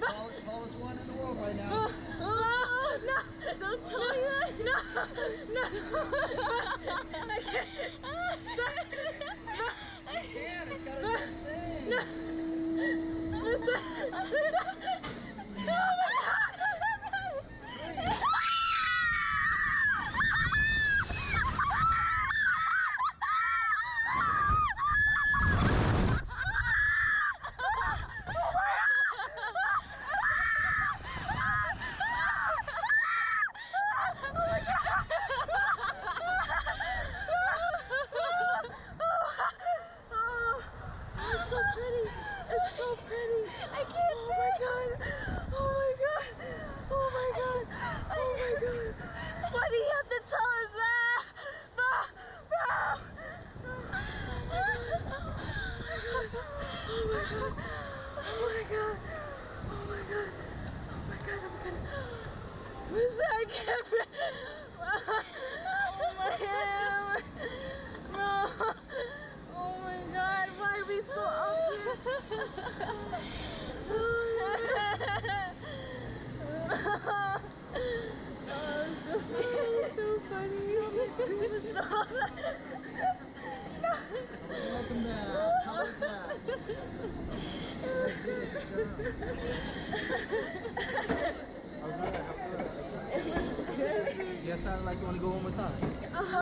Tall, tallest one in the world right now. Oh, no, don't tell me that. No, no. I can't. You can, it's got a good thing. Listen, listen. Oh my god. Oh, it's so pretty. It's so pretty. I can't oh my god. Oh my god. Oh my god. Oh my god. Why do you have to tell us that? Bro, bro. Oh my god. Oh my god. Oh my god. Oh my god. Oh I'm gonna. Listen, I can't. Oh my god. Bro. Oh my god, why are we so up here? oh, so scary. so funny. You make scream stop. Welcome back. How was that? Let's do it. How's that? How's that? It was good. Yes, I'd like you want to go one more time. Uh-huh.